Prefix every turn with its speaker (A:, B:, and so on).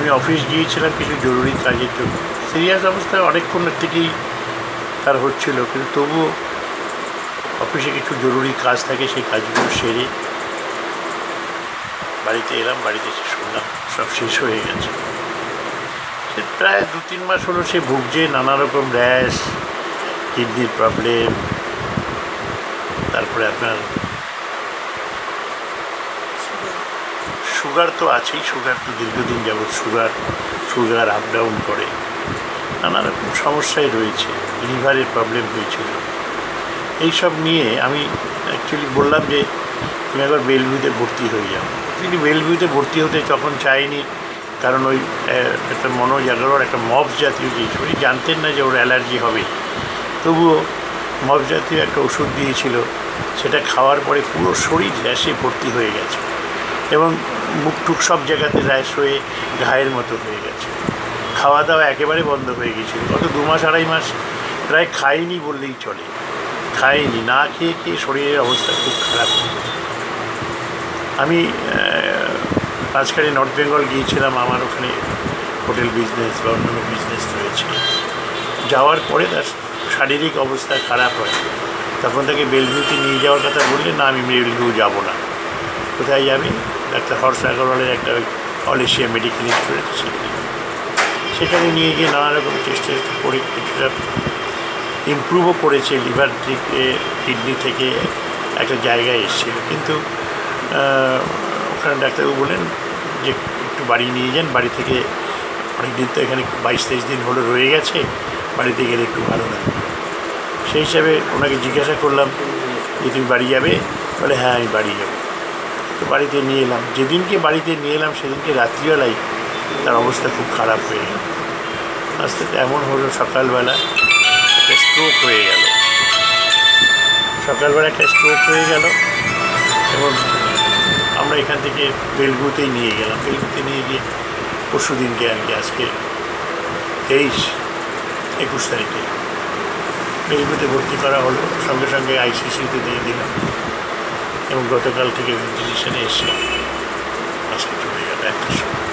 A: আমি অফিস গিয়েছিলাম কিছু জরুরি কাজের জন্য। সিরিয়াস অবস্থায় অনেকক্ষণের থেকেই তার হচ্ছিল, কিন্তু তবুও অফিসে কিছু জরুরি কাজ থাকে, সেই কাজগুলো সেরে বাড়িতে এলাম, বাড়িতে এসে শুনলাম, সব শেষ হয়ে গেছে। সে প্রায় দু তিন মাস হলো সে ভুগছে, নানা রকম র্যাশ, কিডনির প্রবলেম, তারপরে আপনার সুগার তো আছেই, সুগার তো দীর্ঘদিন যাবৎ সুগার সুগার আপ ডাউন করে। নানা রকম সমস্যাই রয়েছে, লিভারের প্রবলেম হয়েছিল। এইসব নিয়ে আমি অ্যাকচুয়ালি বললাম যে, তুমি একবার বেলভিউতে ভর্তি হয়ে যাও। তিনি বেলভিউতে ভর্তি হতে তখন চাইনি কারণ ওই একটা মনোজ আগরওয়াল, একটা মব জাতীয় জিনিস। উনি জানতেন না যে ওর অ্যালার্জি হবে। তবুও মব জাতীয় একটা ওষুধ দিয়েছিল, সেটা খাওয়ার পরে পুরো শরীর গ্যাসে ভর্তি হয়ে গেছে। এবং মুখ টুক সব জায়গাতে র্যাশ হয়ে ঘায়ের মতো হয়ে গেছে। খাওয়া দাওয়া একেবারে বন্ধ হয়ে গেছিল। গত দু মাস, আড়াই মাস প্রায় খাইনি বললেই চলে। খাইনি, না খেয়ে খেয়ে শরীরের অবস্থা খুব খারাপ। আমি পাঁচখালি নর্থ বেঙ্গল গিয়েছিলাম, আমার ওখানে হোটেল বিজনেস বা অন্যান্য বিজনেস রয়েছে। যাওয়ার পরে তার শারীরিক অবস্থা খারাপ হয়। তখন তাকে বেলভিউতে নিয়ে যাওয়ার কথা বললে, না, আমি বেলভিউ যাব না। কোথায় যাবে? ডাক্তার হর্ষ আগরওয়ালের একটা অল এশিয়া মেডিকেল ইনস্টিটিউট সেখানে নিয়ে গিয়ে নানা রকম চেষ্টা করে কিছুটা ইমপ্রুভও করেছে লিভার থেকে কিডনি থেকে একটা জায়গায় এসেছিল। কিন্তু ওখানে ডাক্তারবাবু বলেন যে একটু বাড়ি নিয়ে যান, বাড়ি থেকে অনেক দিন তো এখানে বাইশ তেইশ দিন হলো রয়ে গেছে, বাড়িতে গেলে একটু ভালো লাগবে সেই হিসাবে ওনাকে জিজ্ঞাসা করলাম যে, তুমি বাড়ি যাবে? বলে হ্যাঁ আমি বাড়ি যাব। বাড়িতে নিয়ে এলাম। যেদিনকে বাড়িতে নিয়ে এলাম, সেদিনকে রাত্রিবেলায় তার অবস্থা খুব খারাপ হয়ে গেল। আস্তে এমন হলো সকালবেলা, একটা স্ট্রোক হয়ে গেল। সকালবেলা একটা স্ট্রোক হয়ে গেল। এবং আমরা এখান থেকে বেলগুতেই নিয়ে গেলাম। বেলগুতে নিয়ে গিয়ে পরশু দিনকে আর কি, আজকে তেইশ, একুশ তারিখে বেলগুতে ভর্তি করা হলো। সঙ্গে সঙ্গে আইসিসিতে দিয়ে দিলাম। এবং গতকাল থেকে ভেন্টিলেশনে এসে আজকে চলে গেল একটা সময়।